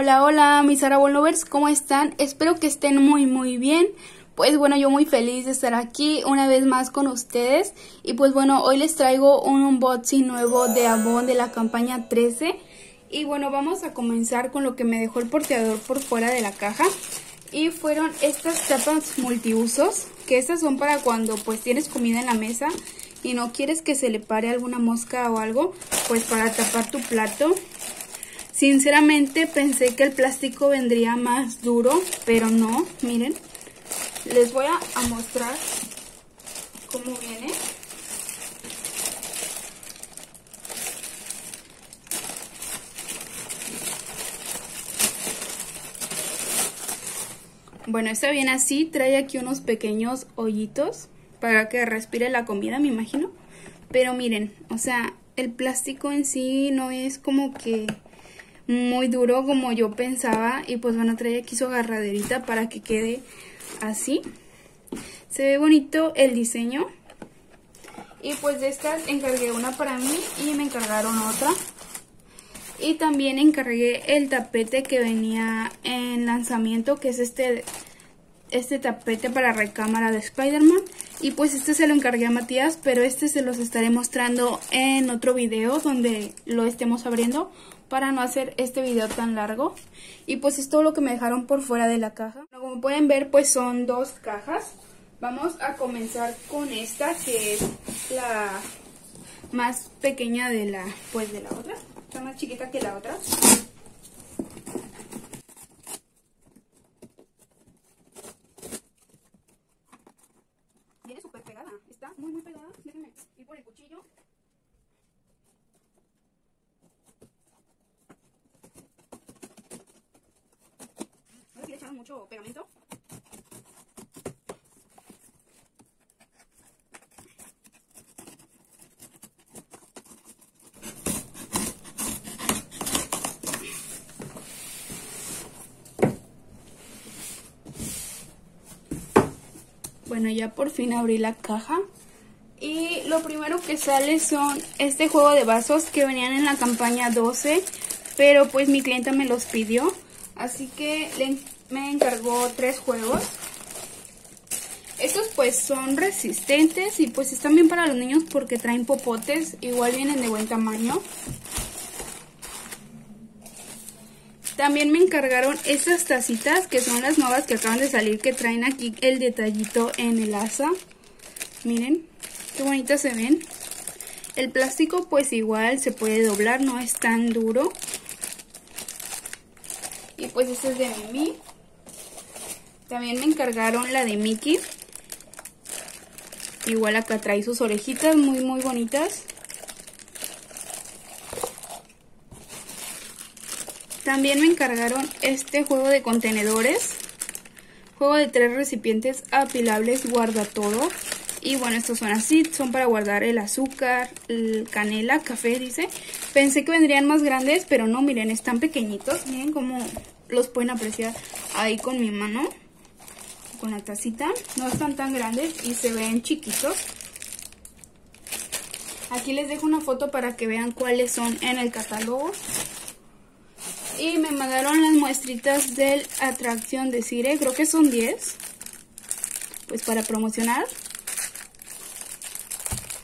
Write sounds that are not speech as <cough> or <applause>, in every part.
Hola, hola, mis Arabon Lovers, ¿cómo están? Espero que estén muy, muy bien. Pues bueno, yo muy feliz de estar aquí una vez más con ustedes. Y pues bueno, hoy les traigo un unboxing nuevo de Avon de la campaña 13. Y bueno, vamos a comenzar con lo que me dejó el porteador por fuera de la caja. Y fueron estas tapas multiusos, que estas son para cuando pues tienes comida en la mesa y no quieres que se le pare alguna mosca o algo, pues para tapar tu plato. Sinceramente pensé que el plástico vendría más duro, pero no, miren. Les voy a, mostrar cómo viene. Bueno, está bien así, trae aquí unos pequeños hoyitos para que respire la comida, me imagino. Pero miren, o sea, el plástico en sí no es como que muy duro como yo pensaba. Y pues bueno, trae aquí su agarraderita para que quede así. Se ve bonito el diseño. Y pues de estas encargué una para mí y me encargaron otra. Y también encargué el tapete que venía en lanzamiento, que es este, este tapete para recámara de Spider-Man. Y pues este se lo encargué a Matías, pero este se los estaré mostrando en otro video donde lo estemos abriendo para no hacer este video tan largo. Y pues es todo lo que me dejaron por fuera de la caja. Como pueden ver pues son dos cajas. Vamos a comenzar con esta que es la más pequeña de la, pues de la otra. Está más chiquita que la otra. Viene súper pegada. Está muy muy pegada. Déjenme ir por el cuchillo. A ver si le echaron mucho pegamento. Bueno, ya por fin abrí la caja. Y lo primero que sale son este juego de vasos que venían en la campaña 12. Pero pues mi clienta me los pidió. Así que me encargó tres juegos. Estos pues son resistentes y pues están bien para los niños porque traen popotes. Igual vienen de buen tamaño. También me encargaron estas tacitas que son las nuevas que acaban de salir que traen aquí el detallito en el asa. Miren, qué bonitas se ven. El plástico pues igual se puede doblar, no es tan duro. Y pues este es de Mimi. También me encargaron la de Mickey. Igual acá trae sus orejitas muy muy bonitas. También me encargaron este juego de contenedores. Juego de tres recipientes apilables, guarda todo. Y bueno, estos son así, son para guardar el azúcar, el canela, café, dice. Pensé que vendrían más grandes, pero no, miren, están pequeñitos. Miren cómo los pueden apreciar ahí con mi mano, la tacita. No están tan grandes y se ven chiquitos. Aquí les dejo una foto para que vean cuáles son en el catálogo. Y me mandaron las muestritas del Atracción de Cire. Creo que son 10. Pues para promocionar.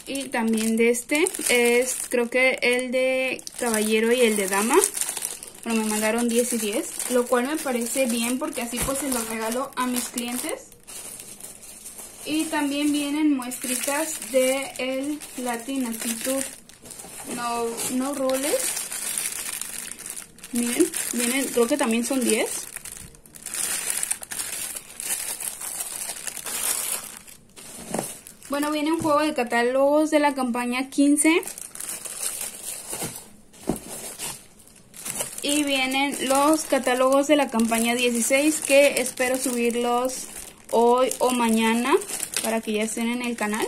Y también de este. Es creo que el de Caballero y el de Dama. Bueno, me mandaron 10 y 10. Lo cual me parece bien porque así pues se los regalo a mis clientes. Y también vienen muestritas de el Latin Attitude No, no Roles Miren, vienen, creo que también son 10. Bueno, viene un juego de catálogos de la campaña 15. Y vienen los catálogos de la campaña 16 que espero subirlos hoy o mañana para que ya estén en el canal.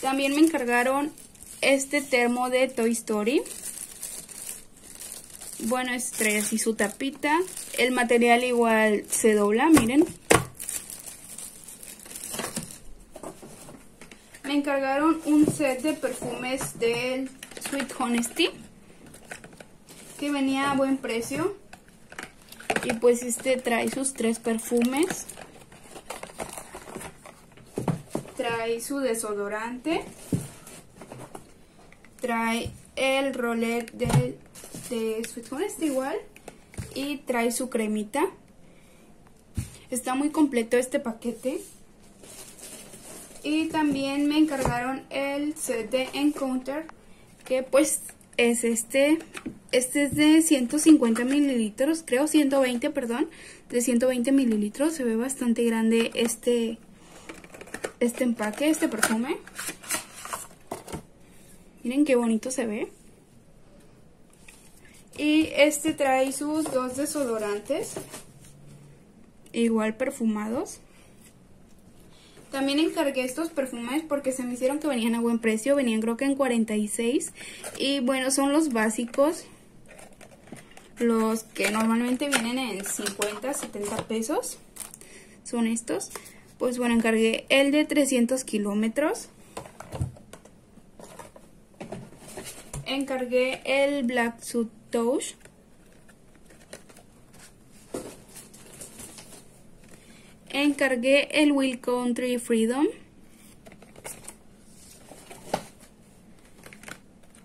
También me encargaron este termo de Toy Story. Bueno, es trae así su tapita. El material igual se dobla, miren. Encargaron un set de perfumes del Sweet Honesty. que venía a buen precio. Y pues este trae sus tres perfumes. Trae su desodorante. Trae el roller de, de Sweet Home, está igual. Y trae su cremita. Está muy completo este paquete. Y también me encargaron el set de Encounter, que pues es este, este es de 150 mililitros, creo 120, perdón, de 120 mililitros, se ve bastante grande este, este empaque, este perfume. Miren qué bonito se ve. Y este trae sus dos desodorantes, igual perfumados. También encargué estos perfumes porque se me hicieron que venían a buen precio. Venían creo que en 46. Y bueno, son los básicos. Los que normalmente vienen en 50, 70 pesos. Son estos. Pues bueno, encargué el de 300 kilómetros. Encargué el Black Suit Touch. Encargué el Will Country Freedom,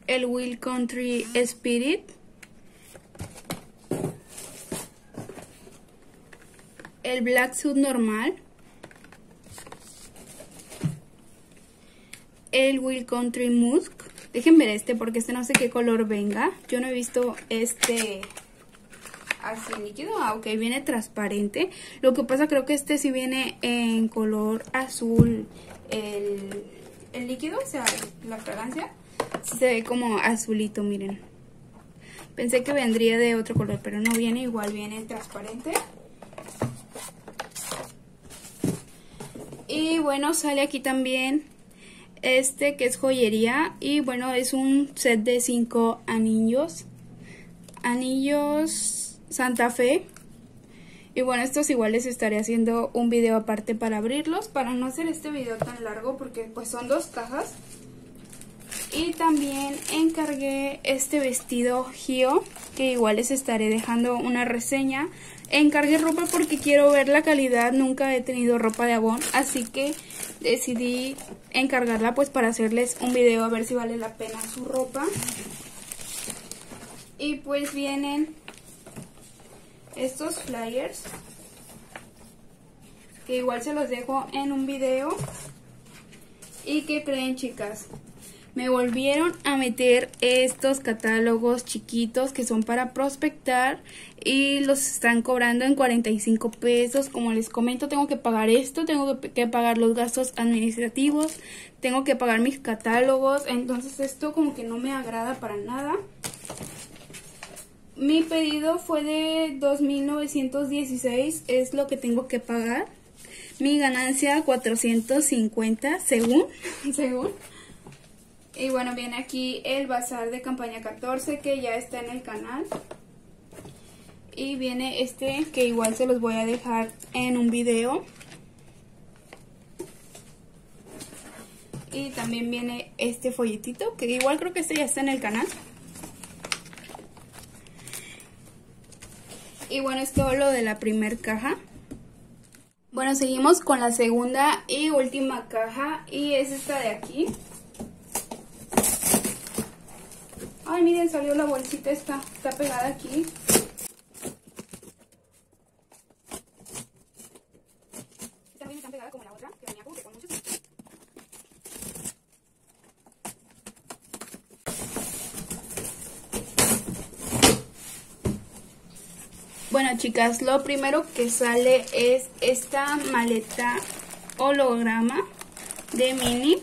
el Will Country Spirit, el Black Suit normal, el Will Country Musk. Dejen ver este porque este no sé qué color venga. Yo no he visto este así líquido, aunque ah, viene transparente. Lo que pasa creo que este sí viene en color azul el, el líquido, o sea, la fragancia. se ve como azulito, miren. Pensé que vendría de otro color, pero no viene igual, viene transparente. Y bueno, sale aquí también este que es joyería y bueno, es un set de 5 anillos. Anillos Santa Fe. Y bueno, estos igual les estaré haciendo un video aparte para abrirlos, para no hacer este video tan largo porque pues son dos cajas. Y también encargué este vestido Gio, que igual les estaré dejando una reseña. Encargué ropa porque quiero ver la calidad, nunca he tenido ropa de Avon, así que decidí encargarla pues para hacerles un video a ver si vale la pena su ropa. Y pues vienen estos flyers que igual se los dejo en un video y que creen chicas me volvieron a meter estos catálogos chiquitos que son para prospectar y los están cobrando en 45 pesos. Como les comento, tengo que pagar esto, tengo que pagar los gastos administrativos, tengo que pagar mis catálogos, entonces esto como que no me agrada para nada. Mi pedido fue de 2.916, es lo que tengo que pagar. Mi ganancia 450, según, <laughs> según. Y bueno, viene aquí el bazar de campaña 14 que ya está en el canal. Y viene este que igual se los voy a dejar en un video. Y también viene este folletito que igual creo que este ya está en el canal. Y bueno, es todo lo de la primera caja. Bueno, seguimos con la segunda y última caja y es esta de aquí. Ay, miren, salió la bolsita, está, está pegada aquí. También está pegada como la otra, que venía con muchos. Bueno chicas, lo primero que sale es esta maleta holograma de mini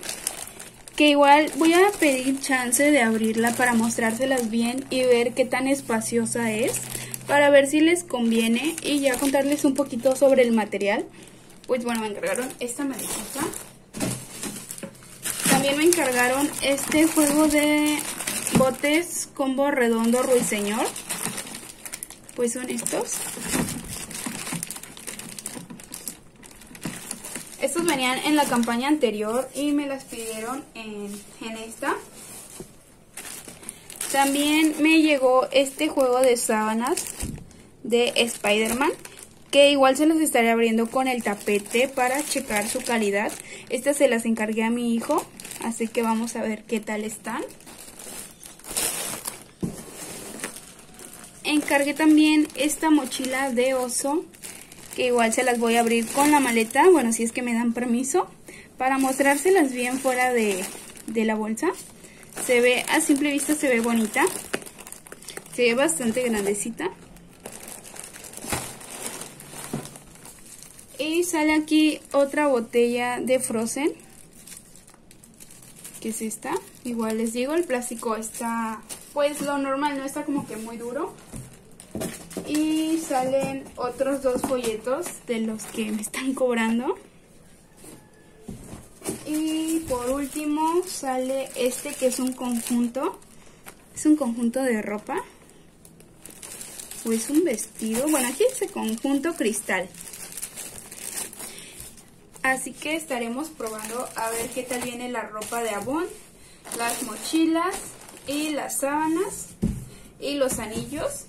que igual voy a pedir chance de abrirla para mostrárselas bien y ver qué tan espaciosa es para ver si les conviene y ya contarles un poquito sobre el material. Pues bueno me encargaron esta maletita. También me encargaron este juego de botes combo redondo ruiseñor pues son estos. Estos venían en la campaña anterior y me las pidieron en, esta. También me llegó este juego de sábanas de Spider-Man que igual se los estaré abriendo con el tapete para checar su calidad. Estas se las encargué a mi hijo, así que vamos a ver qué tal están. Encargué también esta mochila de oso, que igual se las voy a abrir con la maleta, bueno, si es que me dan permiso, para mostrárselas bien fuera de, de la bolsa. Se ve, a simple vista se ve bonita, se ve bastante grandecita. Y sale aquí otra botella de Frozen. Que es esta. Igual les digo, el plástico está, pues lo normal, no está como que muy duro. Y salen otros dos folletos de los que me están cobrando. Y por último sale este que es un conjunto. Es un conjunto de ropa. O es un vestido. Bueno, aquí dice conjunto cristal. Así que estaremos probando a ver qué tal viene la ropa de Avon, las mochilas y las sábanas y los anillos.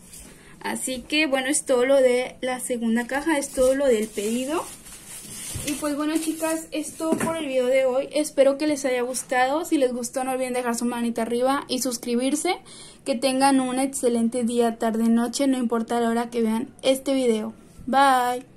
Así que bueno, es todo lo de la segunda caja, es todo lo del pedido. Y pues bueno chicas, es todo por el video de hoy. Espero que les haya gustado. Si les gustó no olviden dejar su manita arriba y suscribirse. Que tengan un excelente día, tarde, noche, no importa la hora que vean este video. Bye.